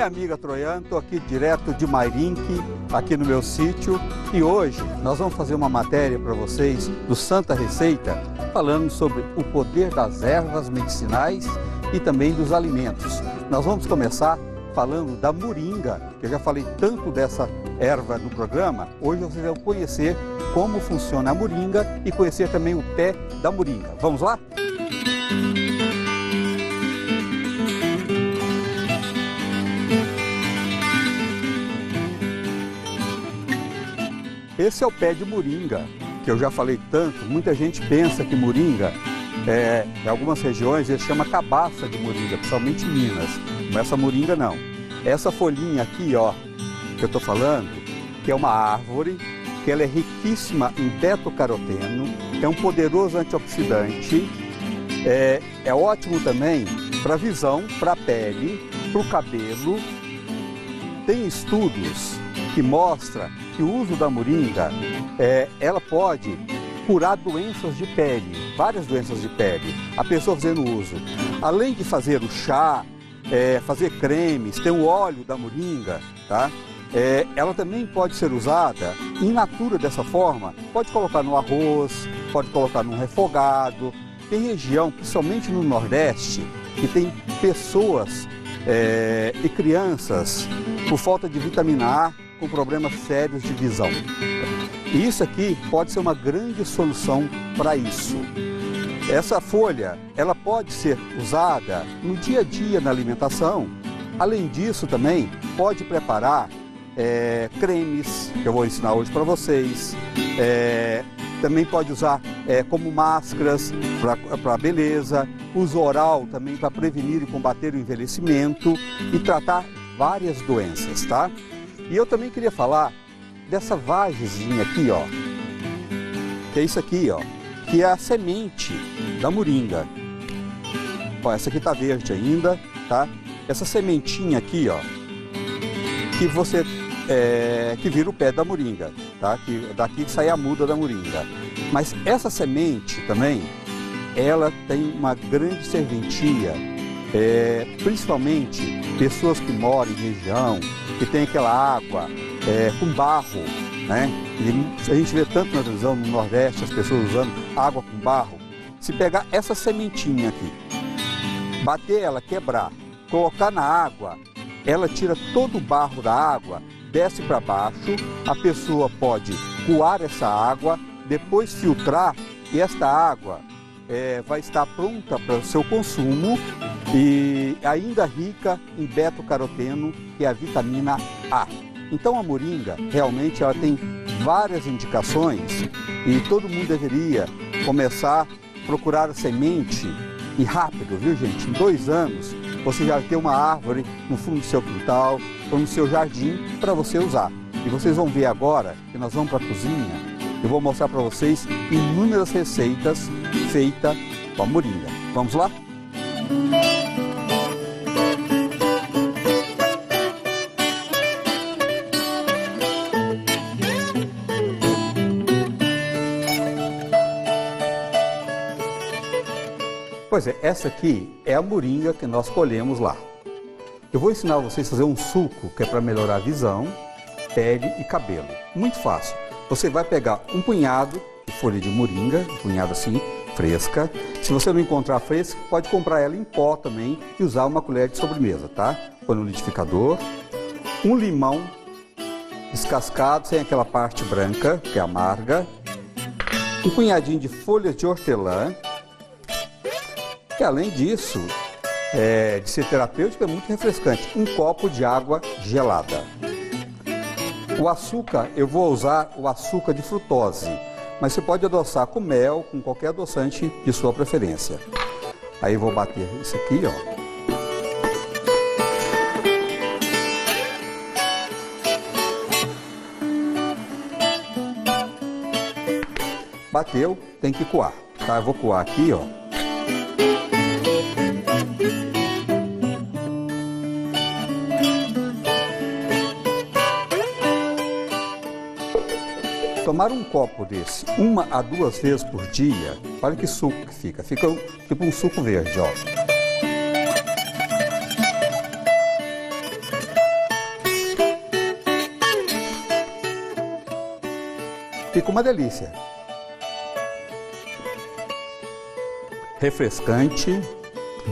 minha amiga Troiano, estou aqui direto de Mairinque, aqui no meu sítio. E hoje nós vamos fazer uma matéria para vocês do Santa Receita, falando sobre o poder das ervas medicinais e também dos alimentos. Nós vamos começar falando da moringa, que eu já falei tanto dessa erva no programa. Hoje vocês vão conhecer como funciona a moringa e conhecer também o pé da moringa. Vamos lá? Esse é o pé de moringa, que eu já falei tanto. Muita gente pensa que moringa, é, em algumas regiões, ele chama cabaça de moringa, principalmente em Minas. Mas essa moringa não. Essa folhinha aqui, ó, que eu estou falando, que é uma árvore, que ela é riquíssima em beta-caroteno, é um poderoso antioxidante, é, é ótimo também para a visão, para a pele, para o cabelo. Tem estudos que mostram o uso da moringa, é, ela pode curar doenças de pele, várias doenças de pele, a pessoa fazendo uso. Além de fazer o chá, é, fazer cremes, tem o óleo da moringa, tá? É, ela também pode ser usada in natura dessa forma. Pode colocar no arroz, pode colocar num refogado. Tem região, principalmente no Nordeste, que tem pessoas é, e crianças por falta de vitamina A com problemas sérios de visão. E isso aqui pode ser uma grande solução para isso. Essa folha, ela pode ser usada no dia a dia na alimentação. Além disso, também pode preparar é, cremes, que eu vou ensinar hoje para vocês. É, também pode usar é, como máscaras para beleza, uso oral também para prevenir e combater o envelhecimento e tratar várias doenças, tá? E eu também queria falar dessa vagezinha aqui, ó, que é isso aqui, ó, que é a semente da moringa. Ó, essa aqui tá verde ainda, tá? Essa sementinha aqui, ó, que você é, que vira o pé da moringa, tá? Que daqui que sai a muda da moringa. Mas essa semente também, ela tem uma grande serventia, é, principalmente pessoas que moram em região que tem aquela água é, com barro, né? E a gente vê tanto na televisão no Nordeste as pessoas usando água com barro. Se pegar essa sementinha aqui, bater ela, quebrar, colocar na água, ela tira todo o barro da água desce para baixo, a pessoa pode coar essa água, depois filtrar e esta água é, vai estar pronta para o seu consumo e ainda rica em beta-caroteno, que é a vitamina A. Então a moringa realmente ela tem várias indicações e todo mundo deveria começar a procurar a semente e rápido, viu gente? Em dois anos você já tem uma árvore no fundo do seu quintal ou no seu jardim para você usar. E vocês vão ver agora que nós vamos para a cozinha. Eu vou mostrar para vocês inúmeras receitas feitas com a moringa. Vamos lá? Pois é, essa aqui é a moringa que nós colhemos lá. Eu vou ensinar vocês a fazer um suco que é para melhorar a visão, pele e cabelo. Muito fácil. Você vai pegar um punhado de folha de moringa, um punhado assim, fresca. Se você não encontrar fresca, pode comprar ela em pó também e usar uma colher de sobremesa, tá? Põe no liquidificador. Um limão descascado, sem aquela parte branca, que é amarga. Um punhadinho de folhas de hortelã que além disso, é, de ser terapêutico, é muito refrescante. Um copo de água gelada. O açúcar, eu vou usar o açúcar de frutose, mas você pode adoçar com mel, com qualquer adoçante de sua preferência. Aí vou bater isso aqui, ó. Bateu, tem que coar. Tá? Eu vou coar aqui, ó. tomar um copo desse uma a duas vezes por dia, olha que suco que fica. Fica tipo um suco verde, ó. Fica uma delícia. Refrescante,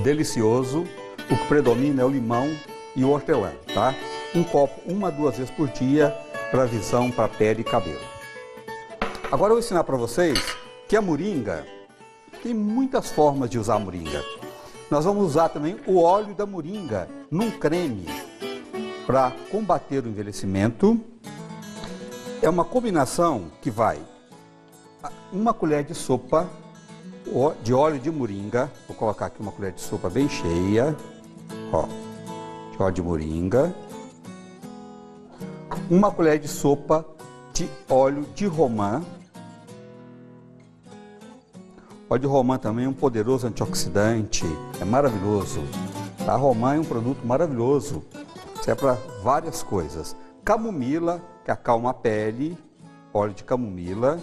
delicioso. O que predomina é o limão e o hortelã, tá? Um copo uma a duas vezes por dia para visão, para pele e cabelo. Agora eu vou ensinar para vocês que a moringa tem muitas formas de usar a moringa. Nós vamos usar também o óleo da moringa num creme para combater o envelhecimento. É uma combinação que vai uma colher de sopa de óleo de moringa. Vou colocar aqui uma colher de sopa bem cheia. Ó, de óleo de moringa. Uma colher de sopa óleo de romã. Óleo de romã também é um poderoso antioxidante, é maravilhoso. Tá? Romã é um produto maravilhoso, serve para várias coisas. Camomila, que acalma a pele, óleo de camomila,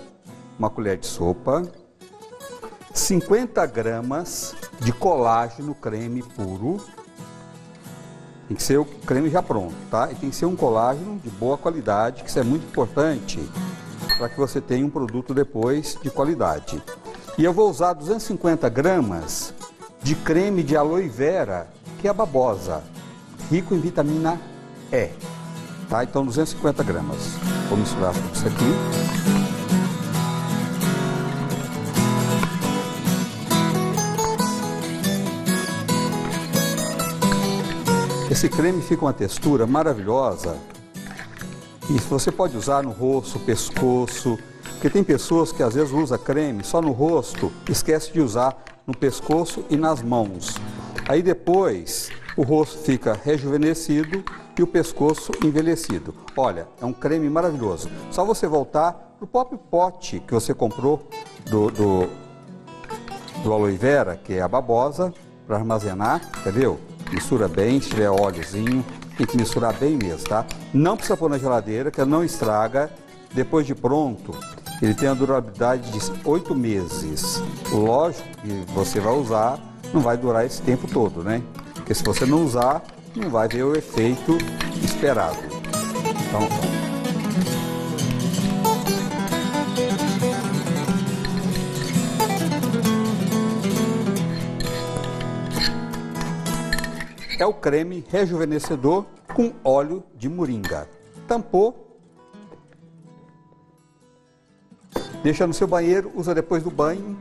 uma colher de sopa. 50 gramas de colágeno creme puro. Tem que ser o creme já pronto, tá? E tem que ser um colágeno de boa qualidade, que isso é muito importante para que você tenha um produto depois de qualidade. E eu vou usar 250 gramas de creme de aloe vera, que é babosa, rico em vitamina E. Tá? Então 250 gramas. Vou misturar tudo isso aqui. Esse creme fica uma textura maravilhosa e você pode usar no rosto, pescoço, porque tem pessoas que às vezes usam creme só no rosto, esquece de usar no pescoço e nas mãos. Aí depois o rosto fica rejuvenescido e o pescoço envelhecido. Olha, é um creme maravilhoso. Só você voltar para o próprio pote que você comprou do, do, do aloe vera, que é a babosa, para armazenar, entendeu? Mistura bem, se tiver óleozinho, tem que misturar bem mesmo, tá? Não precisa pôr na geladeira, que ela não estraga. Depois de pronto, ele tem a durabilidade de oito meses. Lógico que você vai usar, não vai durar esse tempo todo, né? Porque se você não usar, não vai ver o efeito esperado. Então, é o creme rejuvenescedor com óleo de moringa. Tampou, Deixa no seu banheiro, usa depois do banho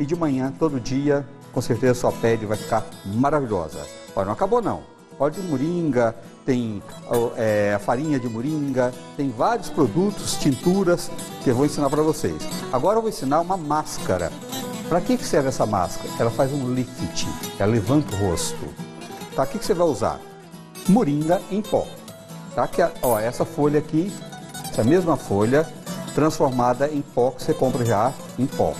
e de manhã, todo dia, com certeza sua pele vai ficar maravilhosa. Olha, não acabou não. Óleo de moringa, tem é, farinha de moringa, tem vários produtos, tinturas que eu vou ensinar para vocês. Agora eu vou ensinar uma máscara. Para que serve essa máscara? Ela faz um lift, ela levanta o rosto. Tá? O que, que você vai usar? Moringa em pó. Tá? Que, ó, essa folha aqui, essa mesma folha, transformada em pó que você compra já em pó.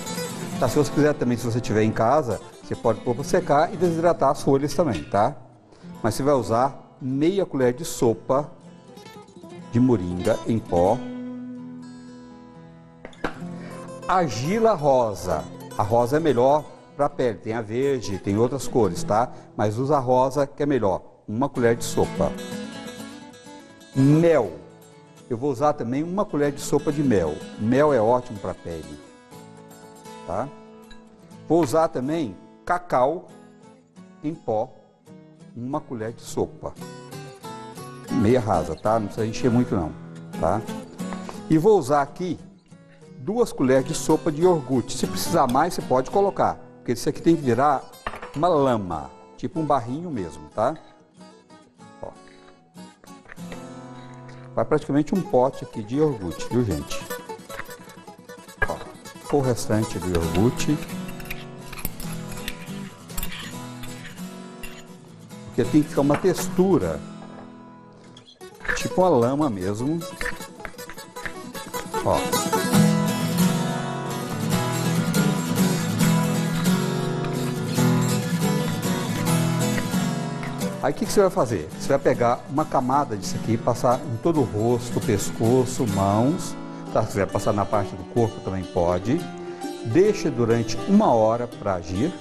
Tá, se você quiser também, se você tiver em casa, você pode pôr para secar e desidratar as folhas também, tá? Mas você vai usar meia colher de sopa de moringa em pó. Argila rosa. A rosa é melhor para a pele, tem a verde, tem outras cores, tá? Mas usa a rosa que é melhor. Uma colher de sopa. Mel eu vou usar também uma colher de sopa de mel. Mel é ótimo para a pele. Tá? Vou usar também cacau em pó, uma colher de sopa. Meia rasa, tá? Não precisa encher muito não, tá? E vou usar aqui duas colheres de sopa de iogurte. Se precisar mais, você pode colocar, porque isso aqui tem que virar uma lama, tipo um barrinho mesmo, tá? Vai praticamente um pote aqui de iogurte, viu gente? Ó, o restante do iogurte. Porque tem que ficar uma textura, tipo uma lama mesmo. Ó. Aí o que, que, você vai fazer? Você vai pegar uma camada disso aqui, passar em todo o rosto, pescoço, mãos, tá? Se quiser passar na parte do corpo também pode. Deixa durante uma hora para agir.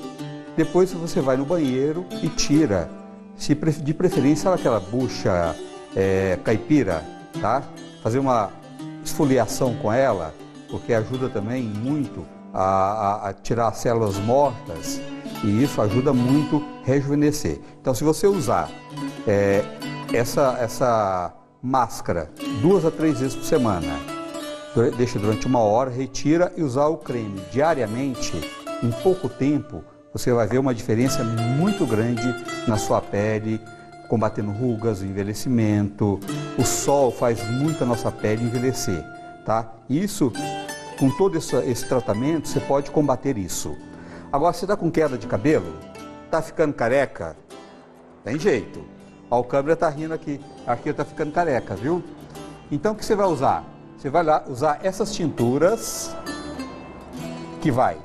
Depois você vai no banheiro e tira, se de preferência aquela bucha é, caipira, tá? Fazer uma esfoliação com ela, porque ajuda também muito a, a, a tirar as células mortas e isso ajuda muito a rejuvenescer. Então, se você usar é, essa, essa máscara duas a três vezes por semana, deixa durante uma hora, retira e usar o creme diariamente, em pouco tempo, você vai ver uma diferença muito grande na sua pele, combatendo rugas, envelhecimento. O sol faz muito a nossa pele envelhecer, tá? Isso, com todo esse, esse tratamento, você pode combater isso. Agora, você está com queda de cabelo? Está ficando careca? Tem jeito. Ó, o câmera está rindo aqui. Aqui está ficando careca, viu? Então, o que você vai usar? Você vai lá usar essas tinturas que vai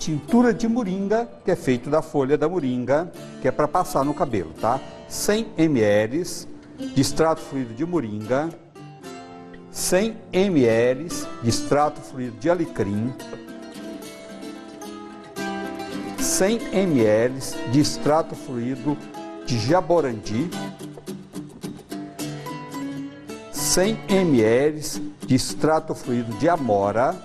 tintura de moringa, que é feito da folha da moringa, que é para passar no cabelo, tá? 100 ml de extrato fluido de moringa, 100 ml de extrato fluido de alecrim, 100 ml de extrato fluido de jaborandi, 100 ml de extrato fluido de amora,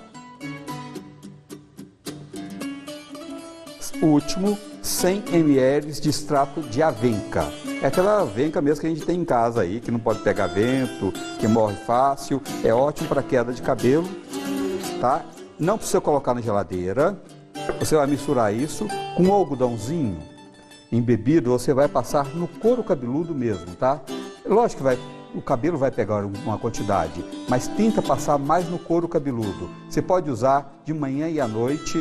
último 100 ml de extrato de avenca. É aquela avenca mesmo que a gente tem em casa aí, que não pode pegar vento, que morre fácil, é ótimo para queda de cabelo, tá? Não precisa colocar na geladeira. Você vai misturar isso com um algodãozinho embebido, você vai passar no couro cabeludo mesmo, tá? Lógico que vai, o cabelo vai pegar uma quantidade, mas tenta passar mais no couro cabeludo. Você pode usar de manhã e à noite,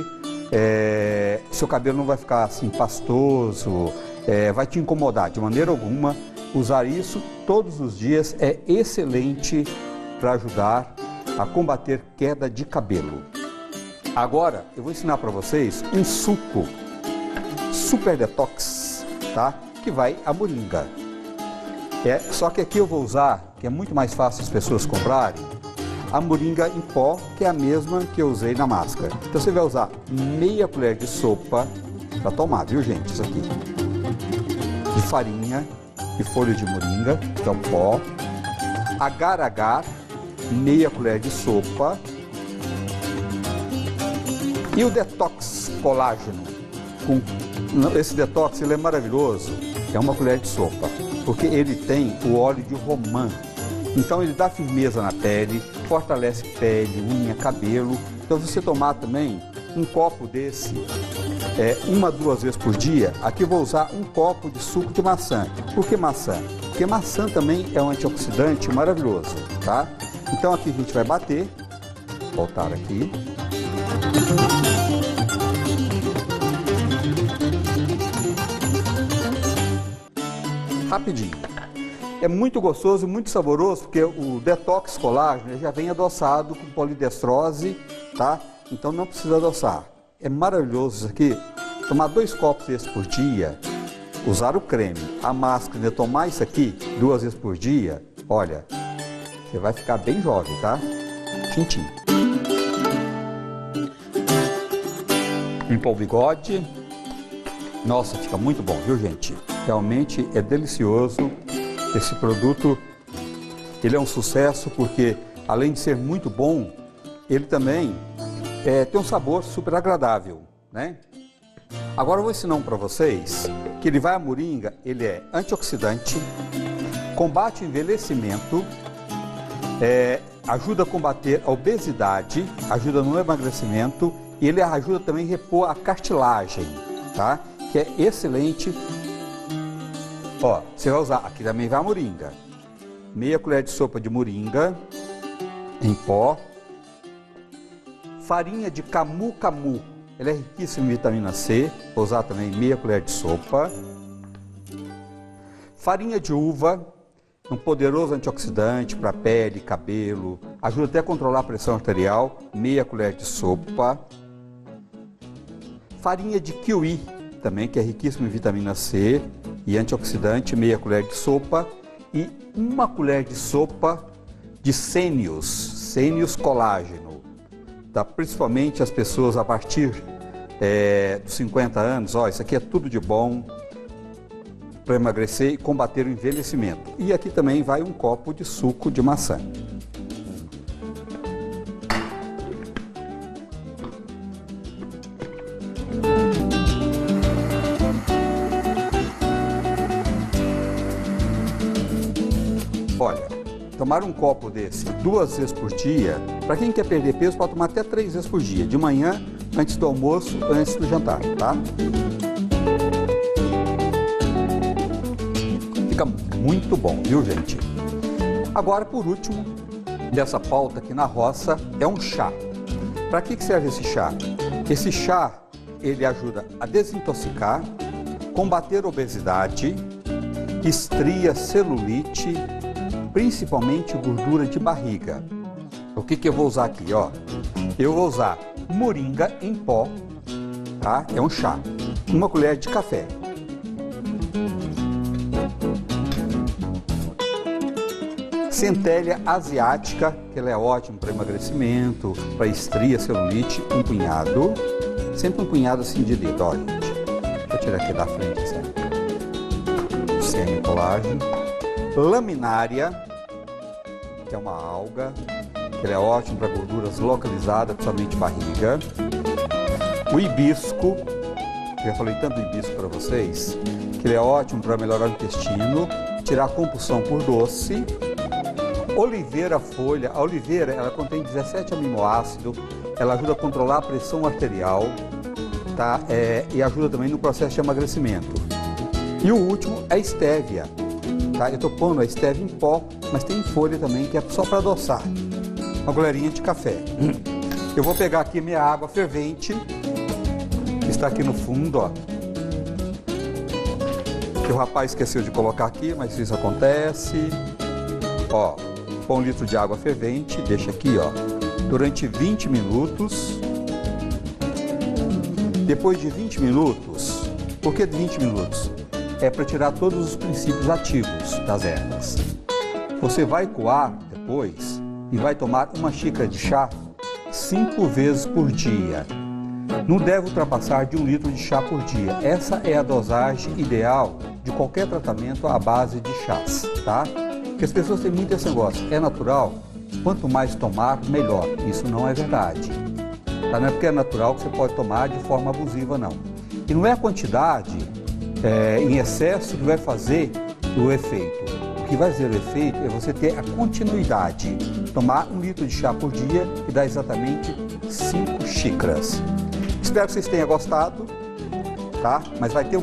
é, seu cabelo não vai ficar assim pastoso, é, vai te incomodar de maneira alguma. Usar isso todos os dias é excelente para ajudar a combater queda de cabelo. Agora eu vou ensinar para vocês um suco super detox, tá? Que vai a moringa. É, só que aqui eu vou usar, que é muito mais fácil as pessoas comprarem, a moringa em pó, que é a mesma que eu usei na máscara. Então você vai usar meia colher de sopa para tomar, viu gente? Isso aqui. De farinha e folha de moringa, que é o pó. Agar-agar, meia colher de sopa. E o detox colágeno. Com esse detox ele é maravilhoso. É uma colher de sopa, porque ele tem o óleo de romã. Então ele dá firmeza na pele, fortalece pele, unha, cabelo. Então você tomar também um copo desse é, uma, duas vezes por dia, aqui vou usar um copo de suco de maçã. Por que maçã? Porque maçã também é um antioxidante maravilhoso, tá? Então aqui a gente vai bater, voltar aqui. Rapidinho é muito gostoso, muito saboroso, porque o detox colágeno já vem adoçado com polidestrose, tá? Então não precisa adoçar. É maravilhoso isso aqui. Tomar dois copos desses por dia, usar o creme, a máscara, né? tomar isso aqui duas vezes por dia, olha, você vai ficar bem jovem, tá? Tintim. Limpar o bigode. Nossa, fica muito bom, viu gente? Realmente é delicioso. Esse produto ele é um sucesso porque além de ser muito bom, ele também é, tem um sabor super agradável, né? Agora eu vou ensinar um para vocês que ele vai a moringa, ele é antioxidante, combate o envelhecimento, é, ajuda a combater a obesidade, ajuda no emagrecimento e ele ajuda também a repor a cartilagem, tá? Que é excelente Ó, você vai usar, aqui também vai a moringa. Meia colher de sopa de moringa em pó. Farinha de camu camu. Ela é riquíssima em vitamina C. Vou usar também meia colher de sopa. Farinha de uva, um poderoso antioxidante para pele, cabelo, ajuda até a controlar a pressão arterial, meia colher de sopa. Farinha de kiwi, também que é riquíssima em vitamina C, e antioxidante, meia colher de sopa e uma colher de sopa de sênios, sênios colágeno. Tá? Principalmente as pessoas a partir é, dos 50 anos, ó, isso aqui é tudo de bom para emagrecer e combater o envelhecimento. E aqui também vai um copo de suco de maçã. Tomar um copo desse duas vezes por dia, para quem quer perder peso, pode tomar até três vezes por dia, de manhã, antes do almoço, antes do jantar, tá? Fica muito bom, viu, gente? Agora, por último, dessa pauta aqui na roça, é um chá. Para que, que serve esse chá? Esse chá, ele ajuda a desintoxicar, combater obesidade, estria, celulite, principalmente gordura de barriga. O que, que eu vou usar aqui? Ó? Eu vou usar moringa em pó, tá? É um chá. Uma colher de café. Centélia asiática, que ela é ótima para emagrecimento, para estria, celulite, um punhado. Sempre um punhado assim de dedo, ó, gente. Vou tirar aqui da frente, certo? Sem colágeno. Laminária, que é uma alga, que é ótima para gorduras localizadas, principalmente barriga. O hibisco, que eu já falei tanto hibisco para vocês, que ele é ótimo para melhorar o intestino, tirar a compulsão por doce Oliveira folha, a oliveira ela contém 17 aminoácidos, ela ajuda a controlar a pressão arterial, tá? É, e ajuda também no processo de emagrecimento. E o último é a estévia, tá? Eu estou pondo a estévia em pó, mas tem folha também que é só para adoçar. Uma colherinha de café. Eu vou pegar aqui minha água fervente, que está aqui no fundo, ó. Que o rapaz esqueceu de colocar aqui, mas isso acontece. Ó, põe um litro de água fervente, deixa aqui, ó, durante 20 minutos. Depois de 20 minutos, por que 20 minutos? É para tirar todos os princípios ativos das ervas. Você vai coar depois e vai tomar uma xícara de chá cinco vezes por dia. Não deve ultrapassar de um litro de chá por dia. Essa é a dosagem ideal de qualquer tratamento à base de chás, tá? Porque as pessoas têm muito esse negócio, é natural, quanto mais tomar, melhor. Isso não é verdade. Tá? Não é porque é natural que você pode tomar de forma abusiva, não. E não é a quantidade é, em excesso que vai fazer o efeito. O que vai fazer o efeito é você ter a continuidade. Tomar um litro de chá por dia, que dá exatamente 5 xícaras. Espero que vocês tenham gostado, tá? Mas vai ter um